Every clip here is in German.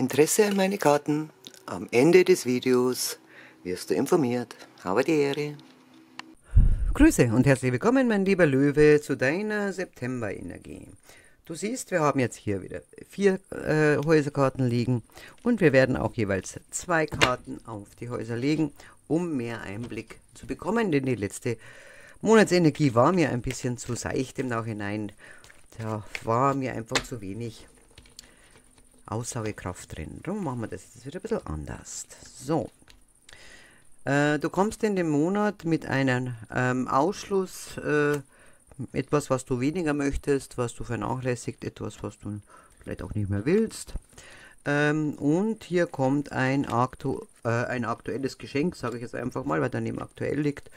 Interesse an meine Karten? Am Ende des Videos wirst du informiert. Habe die Ehre. Grüße und herzlich willkommen, mein lieber Löwe, zu deiner September-Energie. Du siehst, wir haben jetzt hier wieder vier äh, Häuserkarten liegen und wir werden auch jeweils zwei Karten auf die Häuser legen, um mehr Einblick zu bekommen, denn die letzte Monatsenergie war mir ein bisschen zu seicht im Nachhinein. Da war mir einfach zu wenig Aussagekraft drin. Darum machen wir das jetzt wieder ein bisschen anders. So. Äh, du kommst in den Monat mit einem ähm, Ausschluss, äh, etwas, was du weniger möchtest, was du vernachlässigt, etwas, was du vielleicht auch nicht mehr willst. Ähm, und hier kommt ein, aktu äh, ein aktuelles Geschenk, sage ich jetzt einfach mal, weil daneben aktuell liegt.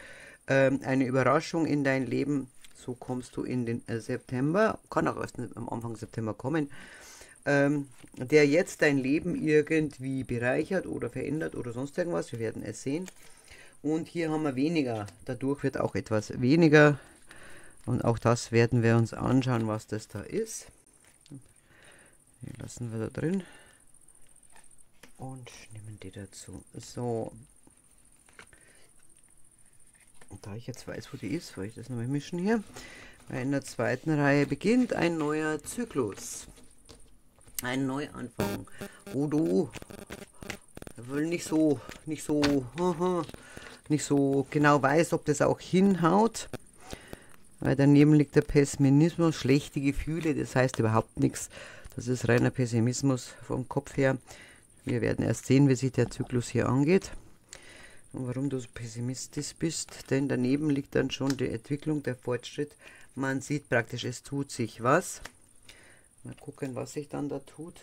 Ähm, eine Überraschung in dein Leben. So kommst du in den äh, September. Kann auch erst am Anfang September kommen ähm, der jetzt dein Leben irgendwie bereichert oder verändert oder sonst irgendwas. Wir werden es sehen. Und hier haben wir weniger. Dadurch wird auch etwas weniger. Und auch das werden wir uns anschauen, was das da ist. Die lassen wir da drin. Und nehmen die dazu. So. Und da ich jetzt weiß, wo die ist, weil ich das nochmal mischen hier. Weil in der zweiten Reihe beginnt ein neuer Zyklus ein Neuanfang, wo du nicht so, nicht so, nicht so genau weißt, ob das auch hinhaut. Weil daneben liegt der Pessimismus, schlechte Gefühle, das heißt überhaupt nichts. Das ist reiner Pessimismus vom Kopf her. Wir werden erst sehen, wie sich der Zyklus hier angeht und warum du so pessimistisch bist. Denn daneben liegt dann schon die Entwicklung, der Fortschritt. Man sieht praktisch, es tut sich was. Mal gucken, was sich dann da tut.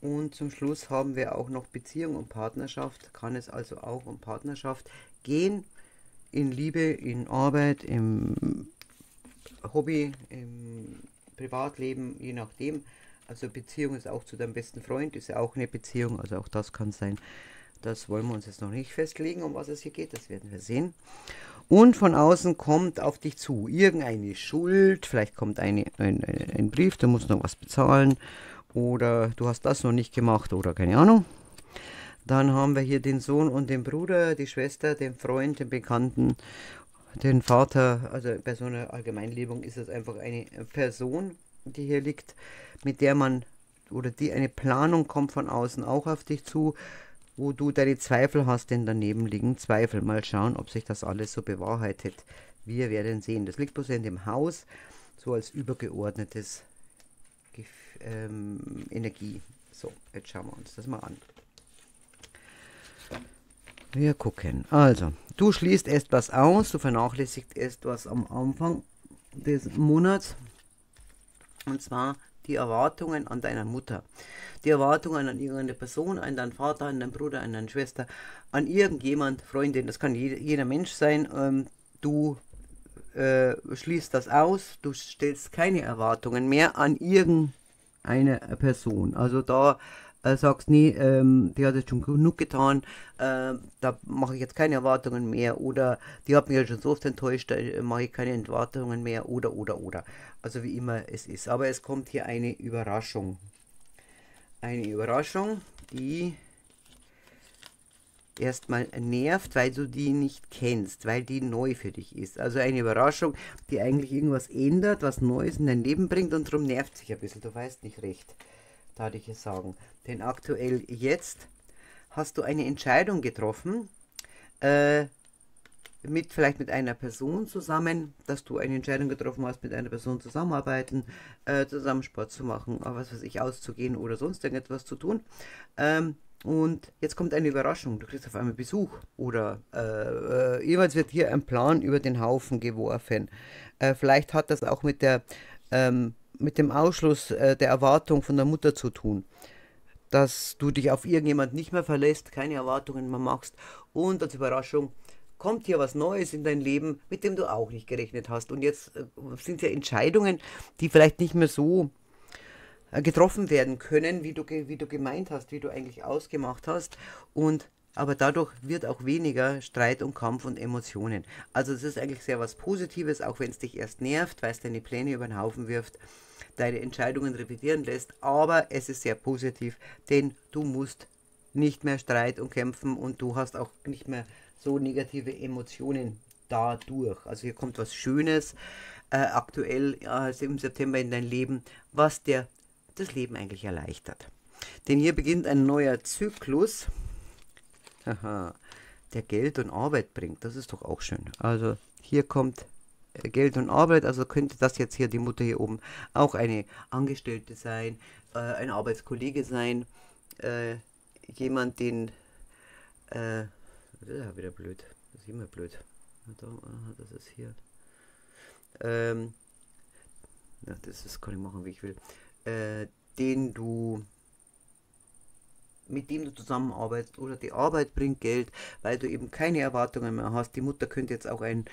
Und zum Schluss haben wir auch noch Beziehung und Partnerschaft. Kann es also auch um Partnerschaft gehen. In Liebe, in Arbeit, im Hobby, im Privatleben, je nachdem. Also Beziehung ist auch zu deinem besten Freund, ist ja auch eine Beziehung. Also auch das kann sein. Das wollen wir uns jetzt noch nicht festlegen, um was es hier geht. Das werden wir sehen und von außen kommt auf dich zu irgendeine Schuld, vielleicht kommt eine, ein, ein Brief, du musst noch was bezahlen oder du hast das noch nicht gemacht oder keine Ahnung. Dann haben wir hier den Sohn und den Bruder, die Schwester, den Freund, den Bekannten, den Vater. Also bei so einer Allgemeinlebung ist es einfach eine Person, die hier liegt, mit der man oder die eine Planung kommt von außen auch auf dich zu wo du deine Zweifel hast, denn daneben liegen Zweifel. Mal schauen, ob sich das alles so bewahrheitet. Wir werden sehen. Das liegt bloß in dem Haus, so als übergeordnetes ähm, Energie. So, jetzt schauen wir uns das mal an. Wir gucken. Also, du schließt etwas aus, du vernachlässigst etwas am Anfang des Monats. Und zwar die Erwartungen an deiner Mutter, die Erwartungen an irgendeine Person, an deinen Vater, an deinen Bruder, an deine Schwester, an irgendjemand, Freundin, das kann jeder, jeder Mensch sein. Ähm, du äh, schließt das aus, du stellst keine Erwartungen mehr an irgendeine Person. Also da äh, sagst, nee, ähm, die hat jetzt schon genug getan, äh, da mache ich jetzt keine Erwartungen mehr oder die hat mich ja schon so oft enttäuscht, da mache ich keine Erwartungen mehr oder oder oder. Also wie immer es ist. Aber es kommt hier eine Überraschung. Eine Überraschung, die erstmal nervt, weil du die nicht kennst, weil die neu für dich ist. Also eine Überraschung, die eigentlich irgendwas ändert, was Neues in dein Leben bringt und darum nervt sich ein bisschen. Du weißt nicht recht darf ich es sagen. Denn aktuell jetzt hast du eine Entscheidung getroffen, äh, mit vielleicht mit einer Person zusammen, dass du eine Entscheidung getroffen hast, mit einer Person zusammenarbeiten, äh, zusammen Sport zu machen, was weiß ich, auszugehen oder sonst irgendetwas zu tun. Ähm, und jetzt kommt eine Überraschung, du kriegst auf einmal Besuch oder äh, äh, jeweils wird hier ein Plan über den Haufen geworfen. Äh, vielleicht hat das auch mit der ähm, mit dem Ausschluss äh, der Erwartung von der Mutter zu tun. Dass du dich auf irgendjemand nicht mehr verlässt, keine Erwartungen mehr machst und als Überraschung kommt hier was Neues in dein Leben, mit dem du auch nicht gerechnet hast. Und jetzt äh, sind ja Entscheidungen, die vielleicht nicht mehr so äh, getroffen werden können, wie du, wie du gemeint hast, wie du eigentlich ausgemacht hast. Und aber dadurch wird auch weniger Streit und Kampf und Emotionen. Also es ist eigentlich sehr was Positives, auch wenn es dich erst nervt, weil es deine Pläne über den Haufen wirft. deine Entscheidungen revidieren lässt. Aber es ist sehr positiv, denn du musst nicht mehr Streit und kämpfen und du hast auch nicht mehr so negative Emotionen dadurch. Also hier kommt was Schönes äh, aktuell also im September in dein Leben, was dir das Leben eigentlich erleichtert. Denn hier beginnt ein neuer Zyklus, Aha, der Geld und Arbeit bringt. Das ist doch auch schön. Also hier kommt äh, Geld und Arbeit, also könnte das jetzt hier die Mutter hier oben auch eine Angestellte sein, äh, ein Arbeitskollege sein, äh, jemand, den, äh, das ist ja wieder blöd, das ist immer blöd. Das ist hier. Ähm, ja, das ist, kann ich machen, wie ich will. Äh, den du mit dem du zusammenarbeitest oder die Arbeit bringt Geld, weil du eben keine Erwartungen mehr hast. Die Mutter könnte jetzt auch ein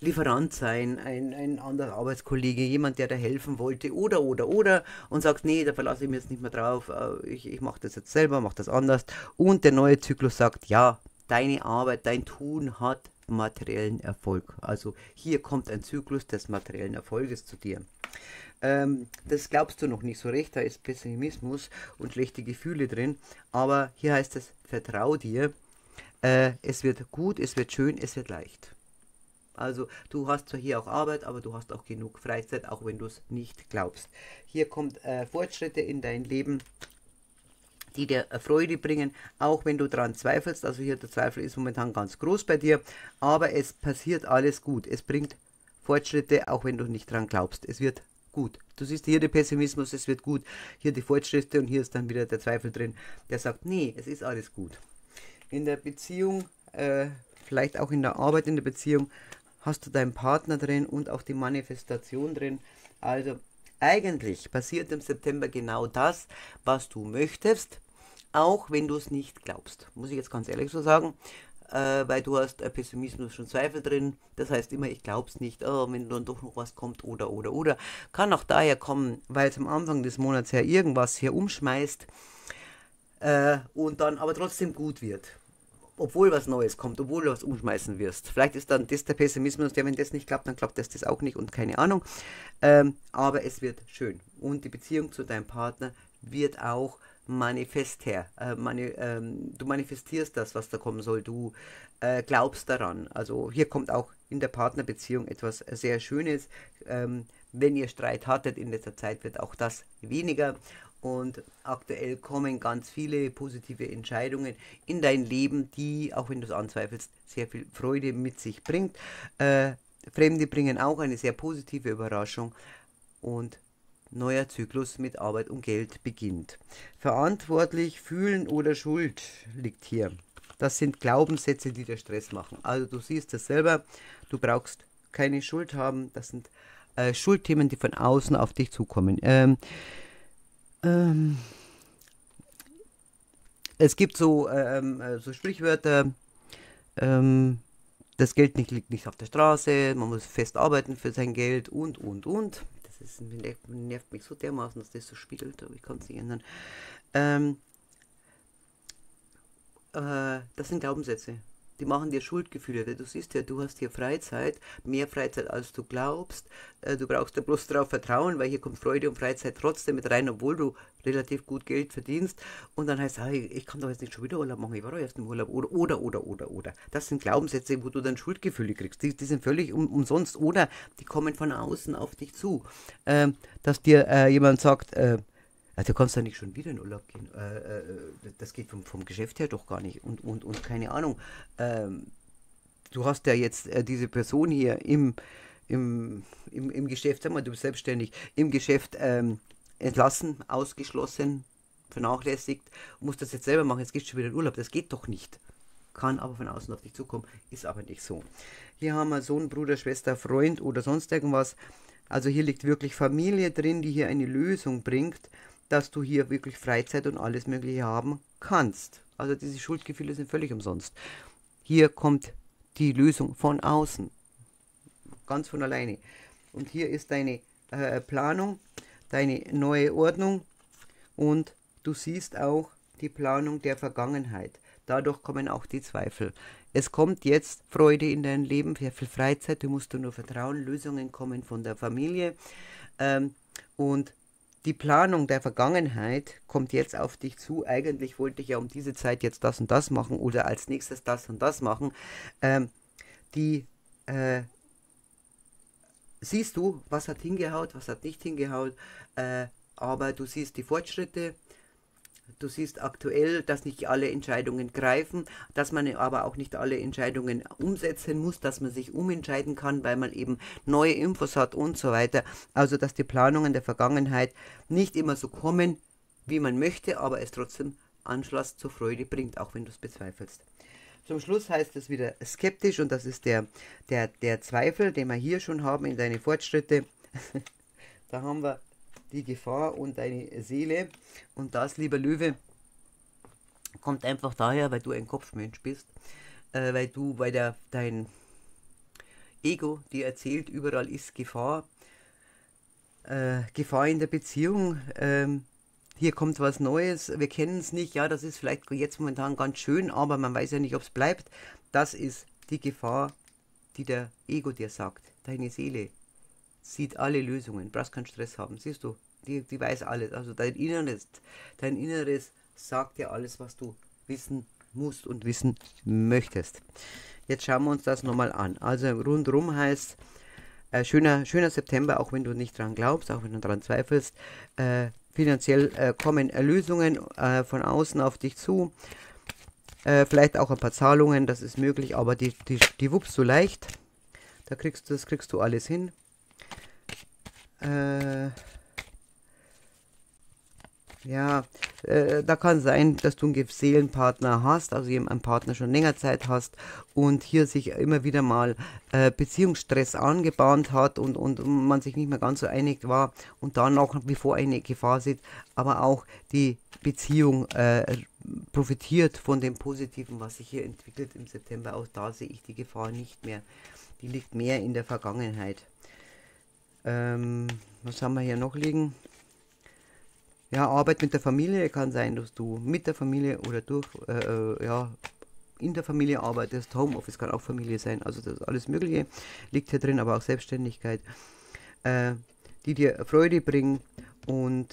Lieferant sein, ein, ein anderer Arbeitskollege, jemand, der da helfen wollte oder, oder, oder und sagst, nee, da verlasse ich mich jetzt nicht mehr drauf, äh, ich, ich mache das jetzt selber, mache das anders. Und der neue Zyklus sagt, ja, deine Arbeit, dein Tun hat materiellen Erfolg. Also hier kommt ein Zyklus des materiellen Erfolges zu dir. Ähm, das glaubst du noch nicht so recht, da ist Pessimismus und schlechte Gefühle drin, aber hier heißt es, vertrau dir, äh, es wird gut, es wird schön, es wird leicht. Also du hast zwar hier auch Arbeit, aber du hast auch genug Freizeit, auch wenn du es nicht glaubst. Hier kommt äh, Fortschritte in dein Leben, die dir Freude bringen, auch wenn du daran zweifelst. Also hier der Zweifel ist momentan ganz groß bei dir, aber es passiert alles gut. Es bringt Fortschritte, auch wenn du nicht daran glaubst. Es wird gut. Du siehst hier den Pessimismus, es wird gut. Hier die Fortschritte und hier ist dann wieder der Zweifel drin, der sagt, nee, es ist alles gut. In der Beziehung, äh, vielleicht auch in der Arbeit in der Beziehung, hast du deinen Partner drin und auch die Manifestation drin. Also eigentlich passiert im September genau das, was du möchtest, auch wenn du es nicht glaubst. Muss ich jetzt ganz ehrlich so sagen, äh, weil du hast äh, Pessimismus und Zweifel drin. Das heißt immer, ich glaube es nicht, oh, wenn dann doch noch was kommt oder oder oder. Kann auch daher kommen, weil es am Anfang des Monats ja irgendwas hier umschmeißt äh, und dann aber trotzdem gut wird obwohl was Neues kommt, obwohl du was umschmeißen wirst. Vielleicht ist dann das der Pessimismus, der, wenn das nicht klappt, dann klappt das das auch nicht und keine Ahnung. Ähm, aber es wird schön. Und die Beziehung zu deinem Partner wird auch manifestär. Äh, mani ähm, du manifestierst das, was da kommen soll. Du äh, glaubst daran. Also hier kommt auch in der Partnerbeziehung etwas sehr Schönes. Ähm, wenn ihr Streit hattet in letzter Zeit, wird auch das weniger. Und aktuell kommen ganz viele positive Entscheidungen in dein Leben, die, auch wenn du es anzweifelst, sehr viel Freude mit sich bringt. Äh, Fremde bringen auch eine sehr positive Überraschung. Und neuer Zyklus mit Arbeit und Geld beginnt. Verantwortlich fühlen oder Schuld liegt hier. Das sind Glaubenssätze, die dir Stress machen. Also du siehst das selber, du brauchst keine Schuld haben. Das sind äh, Schuldthemen, die von außen auf dich zukommen. Ähm, ähm, es gibt so, ähm, äh, so Sprichwörter, ähm, das Geld nicht, liegt nicht auf der Straße, man muss fest arbeiten für sein Geld und, und, und das ist, nervt mich so dermaßen, dass das so spiegelt, aber ich kann es nicht ändern. Ähm, äh, das sind Glaubenssätze die machen dir Schuldgefühle. Du siehst ja, du hast hier Freizeit, mehr Freizeit als du glaubst. Äh, du brauchst da bloß darauf vertrauen, weil hier kommt Freude und Freizeit trotzdem mit rein, obwohl du relativ gut Geld verdienst. Und dann heißt es, ich kann doch jetzt nicht schon wieder Urlaub machen, ich war doch erst im Urlaub. Oder, oder, oder, oder, oder. Das sind Glaubenssätze, wo du dann Schuldgefühle kriegst. Die, die sind völlig um, umsonst. Oder die kommen von außen auf dich zu. Ähm, dass dir äh, jemand sagt, äh, also du kannst ja nicht schon wieder in Urlaub gehen. Äh, äh, das geht vom, vom Geschäft her doch gar nicht. Und, und, und keine Ahnung. Ähm, du hast ja jetzt äh, diese Person hier im, im, im, im Geschäft, sag mal, du bist selbstständig, im Geschäft ähm, entlassen, ausgeschlossen, vernachlässigt, musst das jetzt selber machen, jetzt gehst du schon wieder in Urlaub. Das geht doch nicht. Kann aber von außen auf dich zukommen, ist aber nicht so. Hier haben wir Sohn, Bruder, Schwester, Freund oder sonst irgendwas. Also hier liegt wirklich Familie drin, die hier eine Lösung bringt dass du hier wirklich Freizeit und alles Mögliche haben kannst. Also diese Schuldgefühle sind völlig umsonst. Hier kommt die Lösung von außen, ganz von alleine. Und hier ist deine äh, Planung, deine neue Ordnung und du siehst auch die Planung der Vergangenheit. Dadurch kommen auch die Zweifel. Es kommt jetzt Freude in dein Leben, sehr viel Freizeit, du musst nur vertrauen, Lösungen kommen von der Familie ähm, und die Planung der Vergangenheit kommt jetzt auf dich zu. Eigentlich wollte ich ja um diese Zeit jetzt das und das machen oder als nächstes das und das machen. Ähm, die äh, siehst du, was hat hingehaut, was hat nicht hingehaut, äh, aber du siehst die Fortschritte, Du siehst aktuell, dass nicht alle Entscheidungen greifen, dass man aber auch nicht alle Entscheidungen umsetzen muss, dass man sich umentscheiden kann, weil man eben neue Infos hat und so weiter. Also, dass die Planungen der Vergangenheit nicht immer so kommen, wie man möchte, aber es trotzdem Anschluss zur Freude bringt, auch wenn du es bezweifelst. Zum Schluss heißt es wieder skeptisch und das ist der, der, der Zweifel, den wir hier schon haben in deine Fortschritte. da haben wir die Gefahr und deine Seele. Und das, lieber Löwe, kommt einfach daher, weil du ein Kopfmensch bist, äh, weil du, weil der, dein Ego dir erzählt, überall ist Gefahr, äh, Gefahr in der Beziehung. Ähm, hier kommt was Neues, wir kennen es nicht, ja, das ist vielleicht jetzt momentan ganz schön, aber man weiß ja nicht, ob es bleibt. Das ist die Gefahr, die der Ego dir sagt, deine Seele sieht alle Lösungen, brauchst keinen Stress haben, siehst du, die, die weiß alles. Also dein Inneres, dein Inneres sagt dir alles, was du wissen musst und wissen möchtest. Jetzt schauen wir uns das nochmal an. Also rundherum heißt äh, schöner, schöner September, auch wenn du nicht dran glaubst, auch wenn du dran zweifelst. Äh, finanziell äh, kommen Erlösungen äh, von außen auf dich zu. Äh, vielleicht auch ein paar Zahlungen, das ist möglich, aber die, die, die wuppst du leicht. Da kriegst das kriegst du alles hin. Äh, ja, äh, da kann sein, dass du einen Seelenpartner hast, also einen Partner schon länger Zeit hast und hier sich immer wieder mal äh, Beziehungsstress angebahnt hat und, und man sich nicht mehr ganz so einig war und dann noch wie vor eine Gefahr sieht, aber auch die Beziehung äh, profitiert von dem Positiven, was sich hier entwickelt im September. Auch da sehe ich die Gefahr nicht mehr. Die liegt mehr in der Vergangenheit. Ähm, was haben wir hier noch liegen? Ja, Arbeit mit der Familie kann sein, dass du mit der Familie oder durch, äh, äh, ja, in der Familie arbeitest. Homeoffice kann auch Familie sein. Also das alles Mögliche liegt hier drin, aber auch Selbstständigkeit, äh, die dir Freude bringen und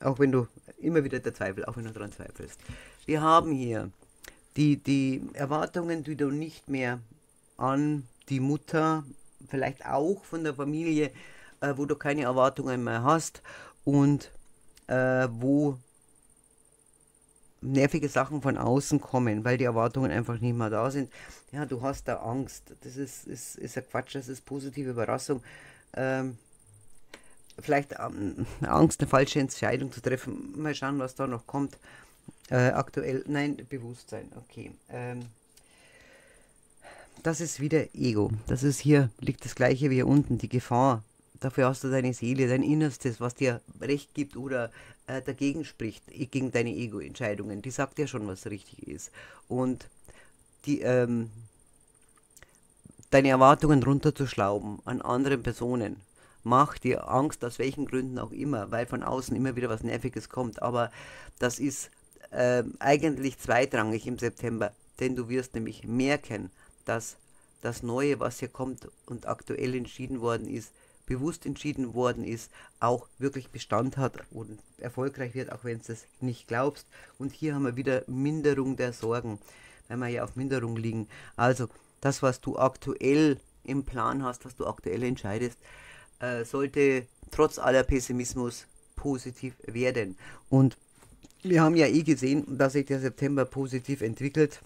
auch wenn du immer wieder der Zweifel, auch wenn du daran zweifelst. Wir haben hier die, die Erwartungen, die du nicht mehr an die Mutter, vielleicht auch von der Familie, äh, wo du keine Erwartungen mehr hast und äh, wo nervige Sachen von außen kommen, weil die Erwartungen einfach nicht mehr da sind. Ja, du hast da Angst. Das ist, ist, ist ein Quatsch, das ist positive Überraschung. Ähm, vielleicht ähm, Angst, eine falsche Entscheidung zu treffen. Mal schauen, was da noch kommt. Äh, aktuell, nein, Bewusstsein, okay. Ähm, das ist wieder Ego. Das ist hier, liegt das gleiche wie hier unten, die Gefahr Dafür hast du deine Seele, dein Innerstes, was dir Recht gibt oder äh, dagegen spricht, gegen deine Ego-Entscheidungen. Die sagt dir schon, was richtig ist. Und die, ähm, deine Erwartungen runterzuschrauben an anderen Personen macht dir Angst, aus welchen Gründen auch immer, weil von außen immer wieder was Nerviges kommt. Aber das ist äh, eigentlich zweitrangig im September, denn du wirst nämlich merken, dass das Neue, was hier kommt und aktuell entschieden worden ist, bewusst entschieden worden ist, auch wirklich Bestand hat und erfolgreich wird, auch wenn du es nicht glaubst. Und hier haben wir wieder Minderung der Sorgen, weil wir ja auf Minderung liegen. Also das, was du aktuell im Plan hast, was du aktuell entscheidest, äh, sollte trotz aller Pessimismus positiv werden. Und wir haben ja eh gesehen, dass sich der September positiv entwickelt.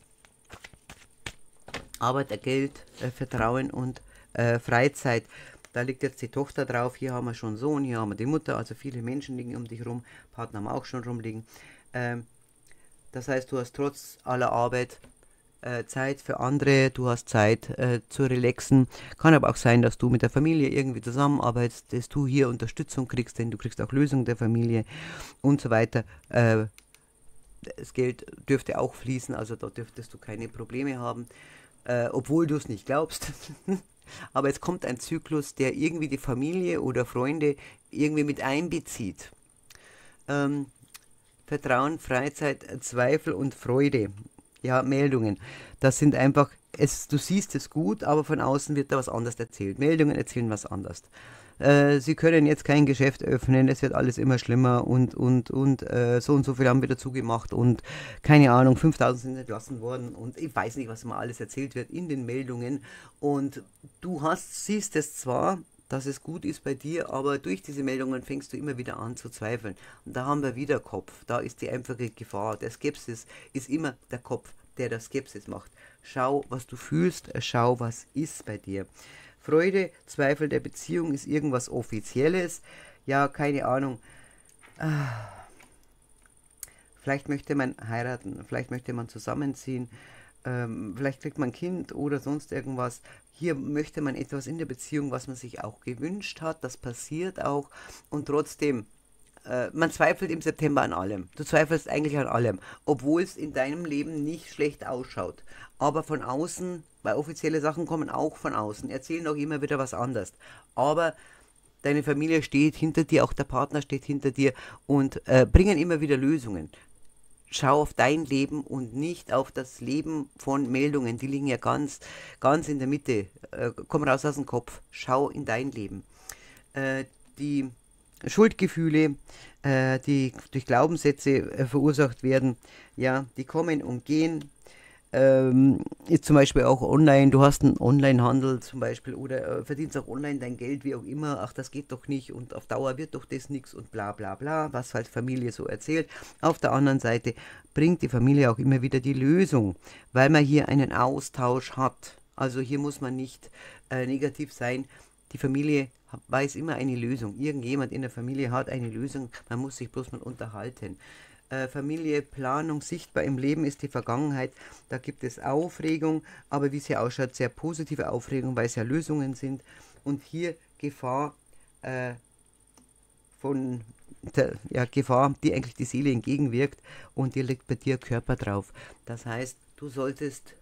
Arbeit, Geld, äh, Vertrauen und äh, Freizeit. Da liegt jetzt die Tochter drauf, hier haben wir schon Sohn, hier haben wir die Mutter, also viele Menschen liegen um dich rum, Partner haben auch schon rumliegen. Ähm, das heißt, du hast trotz aller Arbeit äh, Zeit für andere, du hast Zeit äh, zu relaxen. Kann aber auch sein, dass du mit der Familie irgendwie zusammenarbeitest, dass du hier Unterstützung kriegst, denn du kriegst auch Lösungen der Familie und so weiter. Äh, das Geld dürfte auch fließen, also da dürftest du keine Probleme haben, äh, obwohl du es nicht glaubst. Aber es kommt ein Zyklus, der irgendwie die Familie oder Freunde irgendwie mit einbezieht. Ähm, Vertrauen, Freizeit, Zweifel und Freude. Ja, Meldungen. Das sind einfach, es, du siehst es gut, aber von außen wird da was anderes erzählt. Meldungen erzählen was anderes. Äh, sie können jetzt kein Geschäft öffnen, es wird alles immer schlimmer und, und, und äh, so und so viel haben wir dazu gemacht und keine Ahnung, 5000 sind entlassen worden und ich weiß nicht, was immer alles erzählt wird in den Meldungen und du hast, siehst es zwar, dass es gut ist bei dir, aber durch diese Meldungen fängst du immer wieder an zu zweifeln. Und da haben wir wieder Kopf. Da ist die einfache Gefahr. Der Skepsis ist immer der Kopf, der das Skepsis macht. Schau, was du fühlst, schau, was ist bei dir. Freude, Zweifel der Beziehung ist irgendwas Offizielles. Ja, keine Ahnung. Ah. Vielleicht möchte man heiraten, vielleicht möchte man zusammenziehen, ähm, vielleicht kriegt man ein Kind oder sonst irgendwas. Hier möchte man etwas in der Beziehung, was man sich auch gewünscht hat. Das passiert auch. Und trotzdem, äh, man zweifelt im September an allem. Du zweifelst eigentlich an allem, obwohl es in deinem Leben nicht schlecht ausschaut. Aber von außen, weil offizielle Sachen kommen auch von außen, erzählen auch immer wieder was anderes. Aber deine Familie steht hinter dir, auch der Partner steht hinter dir und äh, bringen immer wieder Lösungen schau auf dein Leben und nicht auf das Leben von Meldungen. Die liegen ja ganz, ganz in der Mitte. Äh, komm raus aus dem Kopf. Schau in dein Leben. Äh, die Schuldgefühle, äh, die durch Glaubenssätze äh, verursacht werden, ja, die kommen und gehen ähm, ist zum Beispiel auch online, du hast einen Online-Handel zum Beispiel oder äh, verdienst auch online dein Geld, wie auch immer, ach, das geht doch nicht und auf Dauer wird doch das nichts und bla bla bla, was halt Familie so erzählt. Auf der anderen Seite bringt die Familie auch immer wieder die Lösung, weil man hier einen Austausch hat. Also hier muss man nicht äh, negativ sein. Die Familie weiß immer eine Lösung. Irgendjemand in der Familie hat eine Lösung, man muss sich bloß mal unterhalten äh, Familie, Planung sichtbar im Leben ist die Vergangenheit. Da gibt es Aufregung, aber wie sie ausschaut, sehr positive Aufregung, weil es ja Lösungen sind. Und hier Gefahr äh, von der ja, Gefahr, die eigentlich die Seele entgegenwirkt und die liegt bei dir Körper drauf. Das heißt, du solltest,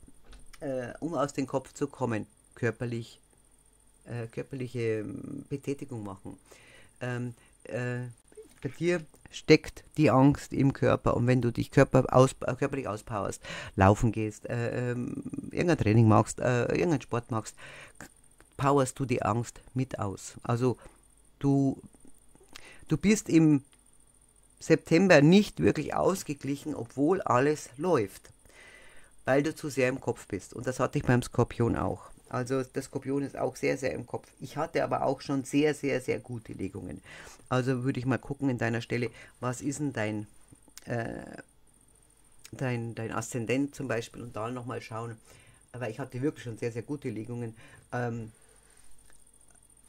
äh, um aus dem Kopf zu kommen, körperlich, äh, körperliche ähm, Betätigung machen. Ähm, äh, bei dir steckt die Angst im Körper und wenn du dich Körper aus, äh, körperlich auspowerst, laufen gehst, äh, ähm, irgendein Training machst, äh, irgendeinen Sport machst, powerst du die Angst mit aus. Also du, du bist im September nicht wirklich ausgeglichen, obwohl alles läuft, weil du zu sehr im Kopf bist. Und das hatte ich beim Skorpion auch. Also der Skorpion ist auch sehr, sehr im Kopf. Ich hatte aber auch schon sehr, sehr, sehr gute Legungen. Also würde ich mal gucken in deiner Stelle, was ist denn dein, äh, dein, dein Aszendent zum Beispiel und da nochmal schauen. Aber ich hatte wirklich schon sehr, sehr gute Legungen. Ähm,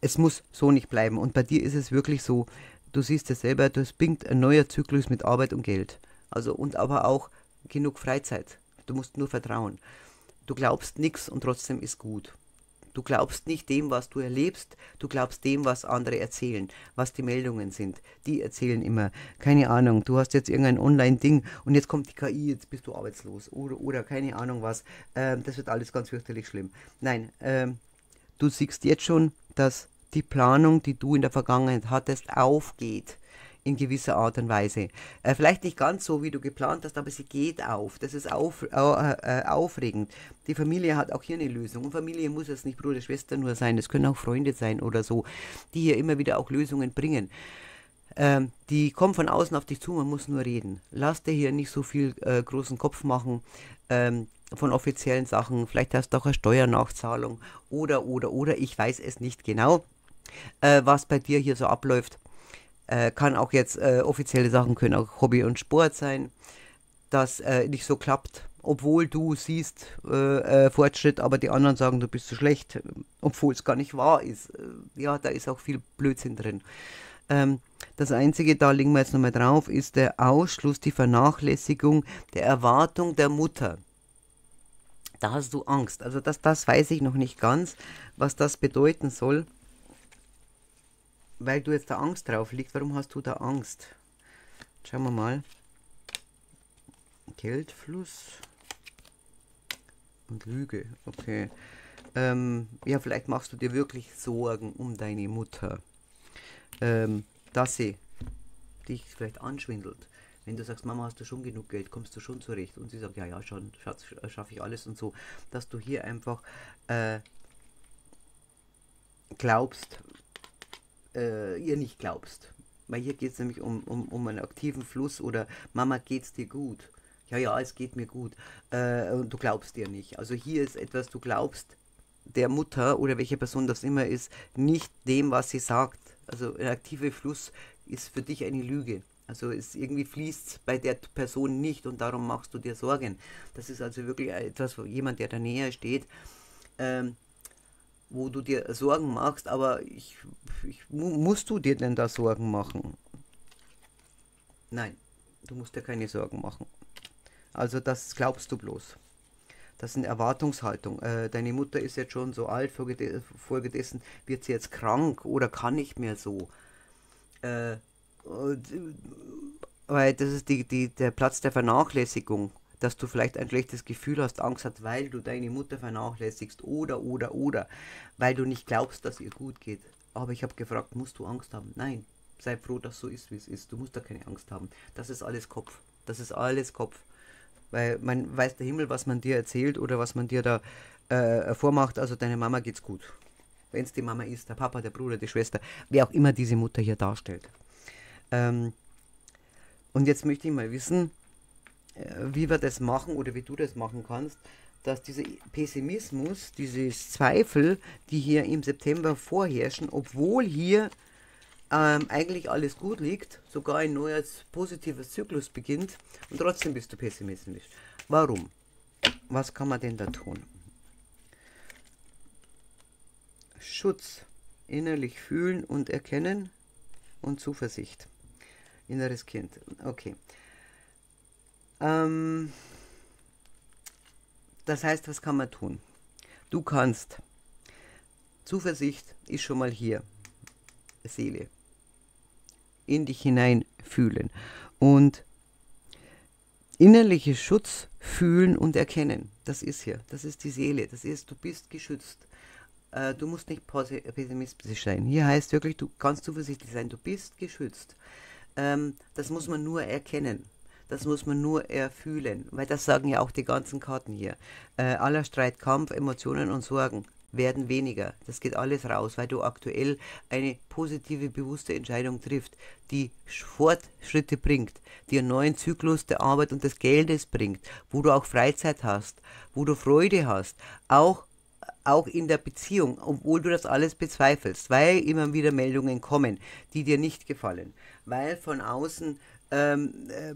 es muss so nicht bleiben. Und bei dir ist es wirklich so, du siehst es selber, das bringt ein neuer Zyklus mit Arbeit und Geld. Also und aber auch genug Freizeit. Du musst nur vertrauen. Du glaubst nichts und trotzdem ist gut. Du glaubst nicht dem, was du erlebst, du glaubst dem, was andere erzählen, was die Meldungen sind. Die erzählen immer, keine Ahnung, du hast jetzt irgendein Online-Ding und jetzt kommt die KI, jetzt bist du arbeitslos oder, oder keine Ahnung was. Ähm, das wird alles ganz fürchterlich schlimm. Nein, ähm, du siehst jetzt schon, dass die Planung, die du in der Vergangenheit hattest, aufgeht in gewisser Art und Weise. Äh, vielleicht nicht ganz so, wie du geplant hast, aber sie geht auf. Das ist auf, äh, äh, aufregend. Die Familie hat auch hier eine Lösung. Und Familie muss jetzt nicht Bruder, Schwester nur sein, es können auch Freunde sein oder so, die hier immer wieder auch Lösungen bringen. Ähm, die kommen von außen auf dich zu, man muss nur reden. Lass dir hier nicht so viel äh, großen Kopf machen ähm, von offiziellen Sachen. Vielleicht hast du auch eine Steuernachzahlung oder, oder, oder. Ich weiß es nicht genau, äh, was bei dir hier so abläuft. Äh, kann auch jetzt äh, offizielle Sachen können auch Hobby und Sport sein, das äh, nicht so klappt, obwohl du siehst äh, äh, Fortschritt, aber die anderen sagen, du bist so schlecht, obwohl es gar nicht wahr ist. Ja, da ist auch viel Blödsinn drin. Ähm, das Einzige, da legen wir jetzt nochmal drauf, ist der Ausschluss, die Vernachlässigung der Erwartung der Mutter. Da hast du Angst. Also das, das weiß ich noch nicht ganz, was das bedeuten soll weil du jetzt da Angst drauf liegt, warum hast du da Angst? Schauen wir mal. Geldfluss und Lüge. Okay. Ähm, ja, vielleicht machst du dir wirklich Sorgen um deine Mutter. Ähm, dass sie dich vielleicht anschwindelt. Wenn du sagst, Mama, hast du schon genug Geld, kommst du schon zurecht. Und sie sagt, ja, ja, schon, schaffe ich alles und so. Dass du hier einfach äh, glaubst, äh, ihr nicht glaubst. Weil hier geht es nämlich um, um, um einen aktiven Fluss oder Mama, geht's dir gut? Ja, ja, es geht mir gut. Äh, und du glaubst dir nicht. Also hier ist etwas, du glaubst der Mutter oder welche Person das immer ist, nicht dem, was sie sagt. Also ein aktiver Fluss ist für dich eine Lüge. Also es irgendwie fließt bei der Person nicht und darum machst du dir Sorgen. Das ist also wirklich etwas, wo jemand, der da näher steht, ähm, wo du dir Sorgen machst, aber ich, ich, musst du dir denn da Sorgen machen? Nein, du musst dir keine Sorgen machen. Also das glaubst du bloß. Das ist eine Erwartungshaltung. Äh, deine Mutter ist jetzt schon so alt, folgedessen wird sie jetzt krank oder kann nicht mehr so. Äh, weil das ist die, die, der Platz der Vernachlässigung, dass du vielleicht ein schlechtes Gefühl hast, Angst hast, weil du deine Mutter vernachlässigst oder, oder, oder, weil du nicht glaubst, dass ihr gut geht. Aber ich habe gefragt, musst du Angst haben? Nein, sei froh, dass so ist, wie es ist. Du musst da keine Angst haben. Das ist alles Kopf. Das ist alles Kopf. Weil man weiß der Himmel, was man dir erzählt oder was man dir da äh, vormacht. Also deine Mama geht's gut. Wenn es die Mama ist, der Papa, der Bruder, die Schwester, wer auch immer diese Mutter hier darstellt. Ähm, und jetzt möchte ich mal wissen, wie wir das machen oder wie du das machen kannst, dass dieser Pessimismus, dieses Zweifel, die hier im September vorherrschen, obwohl hier ähm, eigentlich alles gut liegt, sogar ein neuer positiver Zyklus beginnt und trotzdem bist du pessimistisch. Warum? Was kann man denn da tun? Schutz, innerlich fühlen und erkennen und Zuversicht. Inneres Kind. Okay. Ähm, das heißt, was kann man tun? Du kannst. Zuversicht ist schon mal hier. Seele. In dich hinein fühlen. Und innerlicher Schutz fühlen und erkennen. Das ist hier. Das ist die Seele. Das ist, du bist geschützt. Äh, du musst nicht pessimistisch sein. Hier heißt wirklich, du kannst zuversichtlich sein. Du bist geschützt ähm, das muss man nur erkennen. Das muss man nur erfühlen, weil das sagen ja auch die ganzen Karten hier. Äh, aller Streit, Kampf, Emotionen und Sorgen werden weniger. Das geht alles raus, weil du aktuell eine positive, bewusste Entscheidung triffst, die Fortschritte bringt, die einen neuen Zyklus der Arbeit und des Geldes bringt, wo du auch Freizeit hast, wo du Freude hast, auch auch in der Beziehung, obwohl du das alles bezweifelst, weil immer wieder Meldungen kommen, die dir nicht gefallen, weil von außen ähm, äh,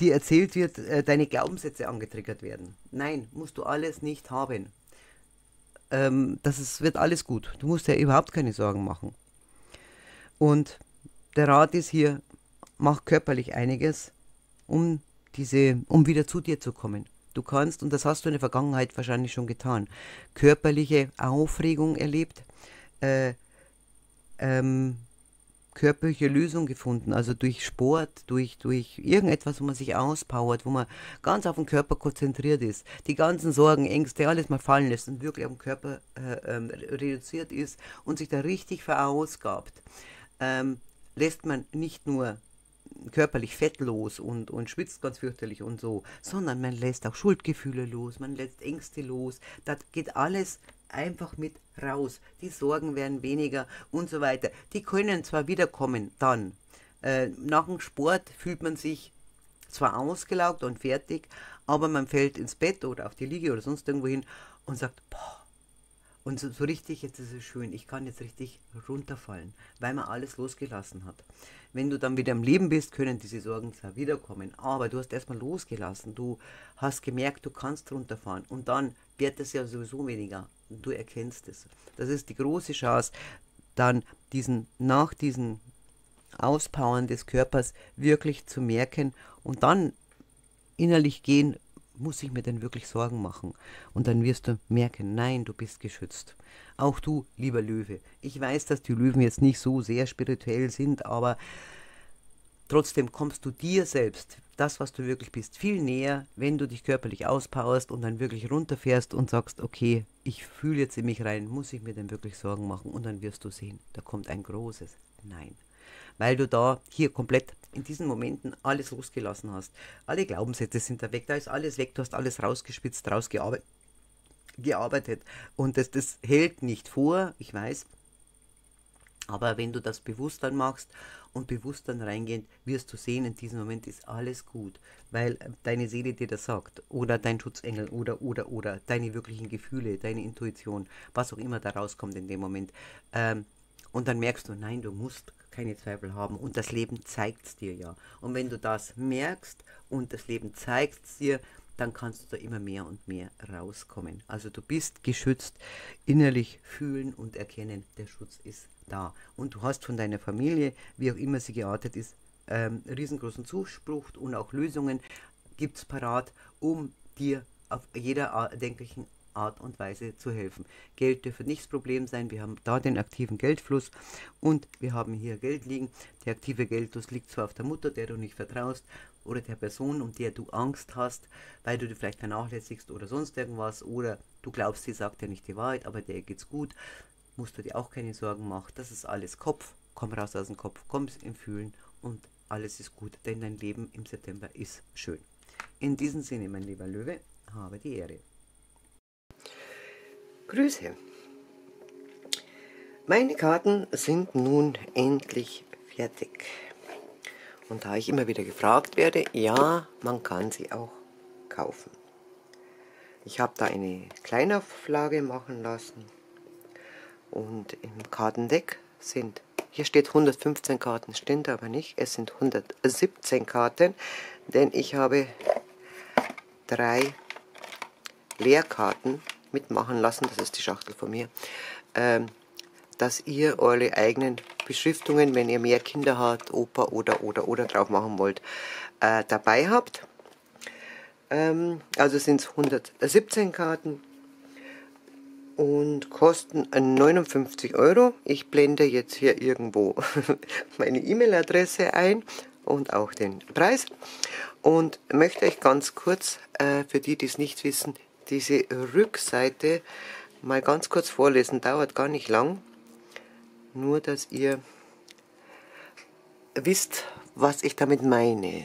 dir erzählt wird, äh, deine Glaubenssätze angetriggert werden. Nein, musst du alles nicht haben. Ähm, das ist, wird alles gut. Du musst ja überhaupt keine Sorgen machen. Und der Rat ist hier, mach körperlich einiges, um diese, um wieder zu dir zu kommen. Du kannst, und das hast du in der Vergangenheit wahrscheinlich schon getan, körperliche Aufregung erlebt, äh, ähm, körperliche Lösung gefunden, also durch Sport, durch, durch irgendetwas, wo man sich auspowert, wo man ganz auf den Körper konzentriert ist, die ganzen Sorgen, Ängste, alles mal fallen lässt und wirklich auf den Körper äh, ähm, reduziert ist und sich da richtig verausgabt, ähm, lässt man nicht nur körperlich fettlos und, und schwitzt ganz fürchterlich und so, sondern man lässt auch Schuldgefühle los, man lässt Ängste los. Das geht alles einfach mit raus. Die Sorgen werden weniger und so weiter. Die können zwar wiederkommen dann. Äh, nach dem Sport fühlt man sich zwar ausgelaugt und fertig, aber man fällt ins Bett oder auf die Liege oder sonst irgendwo hin und sagt, boah, und so, so, richtig, jetzt ist es schön, ich kann jetzt richtig runterfallen, weil man alles losgelassen hat. Wenn du dann wieder im Leben bist, können diese Sorgen zwar wiederkommen, aber du hast erstmal losgelassen, du hast gemerkt, du kannst runterfahren und dann wird es ja sowieso weniger. Du erkennst es. Das ist die große Chance, dann diesen, nach diesem Auspowern des Körpers wirklich zu merken und dann innerlich gehen, muss ich mir denn wirklich Sorgen machen? Und dann wirst du merken, nein, du bist geschützt. Auch du, lieber Löwe. Ich weiß, dass die Löwen jetzt nicht so sehr spirituell sind, aber trotzdem kommst du dir selbst, das, was du wirklich bist, viel näher, wenn du dich körperlich auspowerst und dann wirklich runterfährst und sagst, okay, ich fühle jetzt in mich rein, muss ich mir denn wirklich Sorgen machen? Und dann wirst du sehen, da kommt ein großes Nein weil du da hier komplett in diesen Momenten alles losgelassen hast. Alle Glaubenssätze sind da weg, da ist alles weg, du hast alles rausgespitzt, rausgearbeitet. Gearbeitet. Und das, das hält nicht vor, ich weiß, Aber wenn du das bewusst dann machst und bewusst dann reingehend, wirst du sehen, in diesem Moment ist alles gut, weil äh, deine Seele dir das sagt oder dein Schutzengel oder, oder, oder deine wirklichen Gefühle, deine Intuition, was auch immer da rauskommt in dem Moment. Ähm, und dann merkst du, nein, du musst keine Zweifel haben und das Leben zeigt es dir ja. Und wenn du das merkst und das Leben zeigt es dir, dann kannst du da immer mehr und mehr rauskommen. Also du bist geschützt, innerlich fühlen und erkennen, der Schutz ist da. Und du hast von deiner Familie, wie auch immer sie geartet ist, ähm, riesengroßen Zuspruch und auch Lösungen gibt es parat, um dir auf jeder erdenklichen Art und Weise zu helfen. Geld dürfte nicht das Problem sein. Wir haben da den aktiven Geldfluss und wir haben hier Geld liegen. Der aktive Geldfluss liegt zwar auf der Mutter, der du nicht vertraust, oder der Person, um der du Angst hast, weil du die vielleicht vernachlässigst oder sonst irgendwas, oder du glaubst, sie sagt ja nicht die Wahrheit, aber der geht's gut musst du dir auch keine Sorgen machen. Das ist alles Kopf. Komm raus aus dem Kopf, komm im Fühlen und alles ist gut, denn dein Leben im September ist schön. In diesem Sinne, mein lieber Löwe, habe die Ehre. Grüße. Meine Karten sind nun endlich fertig. Und da ich immer wieder gefragt werde, ja, man kann sie auch kaufen. Ich habe da eine Kleinauflage machen lassen und im Kartendeck sind, hier steht 115 Karten, stimmt aber nicht, es sind 117 Karten, denn ich habe drei Leerkarten mitmachen lassen, das ist die Schachtel von mir, ähm, dass ihr eure eigenen Beschriftungen, wenn ihr mehr Kinder habt, Opa oder oder oder drauf machen wollt, äh, dabei habt. Ähm, also sind es 117 Karten und kosten 59 Euro. Ich blende jetzt hier irgendwo meine E-Mail-Adresse ein und auch den Preis und möchte euch ganz kurz, äh, für die, die es nicht wissen, diese Rückseite mal ganz kurz vorlesen. Dauert gar nicht lang, nur dass ihr wisst, was ich damit meine.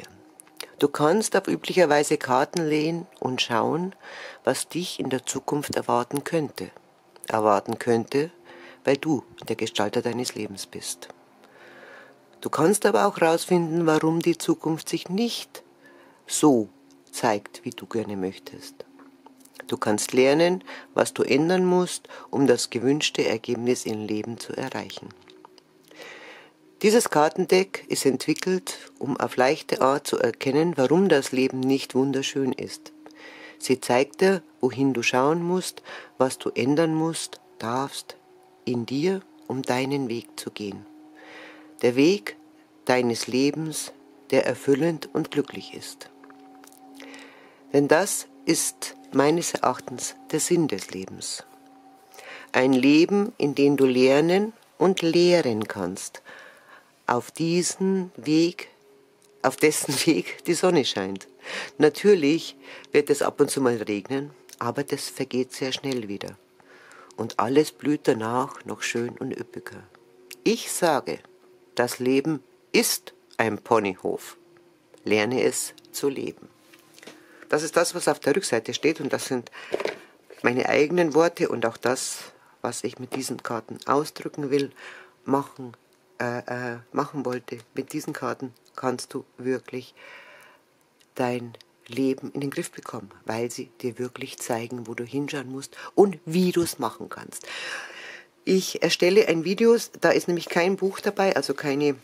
Du kannst auf üblicherweise Karten lehnen und schauen, was dich in der Zukunft erwarten könnte erwarten könnte, weil du der Gestalter deines Lebens bist. Du kannst aber auch herausfinden, warum die Zukunft sich nicht so zeigt, wie du gerne möchtest. Du kannst lernen, was du ändern musst, um das gewünschte Ergebnis im Leben zu erreichen. Dieses Kartendeck ist entwickelt, um auf leichte Art zu erkennen, warum das Leben nicht wunderschön ist. Sie zeigt dir, wohin du schauen musst, was du ändern musst, darfst, in dir, um deinen Weg zu gehen. Der Weg deines Lebens, der erfüllend und glücklich ist. Denn das ist meines Erachtens der Sinn des Lebens. Ein Leben, in dem du lernen und lehren kannst, auf diesen Weg, auf dessen Weg die Sonne scheint. Natürlich wird es ab und zu mal regnen, aber das vergeht sehr schnell wieder. Und alles blüht danach noch schön und üppiger. Ich sage, das Leben ist ein Ponyhof. Lerne es zu leben. Das ist das, was auf der Rückseite steht und das sind meine eigenen Worte und auch das, was ich mit diesen Karten ausdrücken will, machen, äh, äh, machen wollte. Mit diesen Karten kannst du wirklich dein Leben in den Griff bekommen, weil sie dir wirklich zeigen, wo du hinschauen musst und wie du es machen kannst. Ich erstelle ein Video, da ist nämlich kein Buch dabei, also keine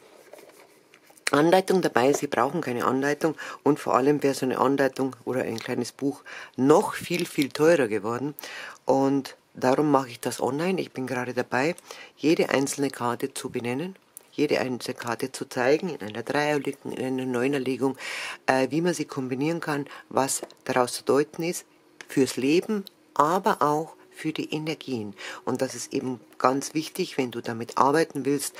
Anleitung dabei. Sie brauchen keine Anleitung und vor allem wäre so eine Anleitung oder ein kleines Buch noch viel, viel teurer geworden. Und darum mache ich das online. Ich bin gerade dabei, jede einzelne Karte zu benennen jede einzelne Karte zu zeigen, in einer Dreierlegung, in einer Neunerlegung, äh, wie man sie kombinieren kann, was daraus zu deuten ist, fürs Leben, aber auch für die Energien. Und das ist eben ganz wichtig, wenn du damit arbeiten willst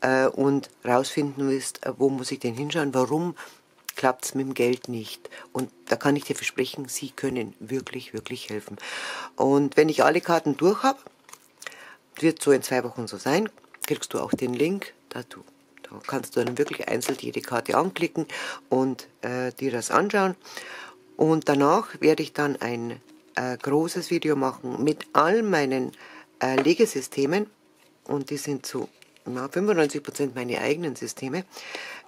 äh, und rausfinden willst, äh, wo muss ich denn hinschauen, warum klappt es mit dem Geld nicht. Und da kann ich dir versprechen, sie können wirklich, wirklich helfen. Und wenn ich alle Karten durch habe, wird so in zwei Wochen so sein, kriegst du auch den Link dazu. Da kannst du dann wirklich einzeln jede Karte anklicken und äh, dir das anschauen. Und danach werde ich dann ein äh, großes Video machen mit all meinen äh, Legesystemen. Und die sind zu na, 95 Prozent meine eigenen Systeme,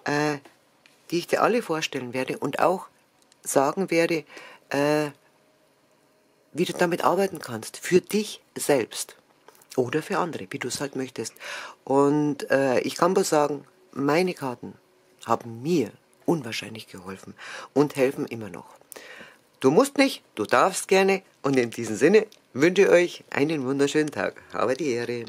äh, die ich dir alle vorstellen werde und auch sagen werde, äh, wie du damit arbeiten kannst, für dich selbst oder für andere, wie du es halt möchtest. Und äh, ich kann bloß sagen, meine Karten haben mir unwahrscheinlich geholfen und helfen immer noch. Du musst nicht, du darfst gerne und in diesem Sinne wünsche ich euch einen wunderschönen Tag. Habe die Ehre.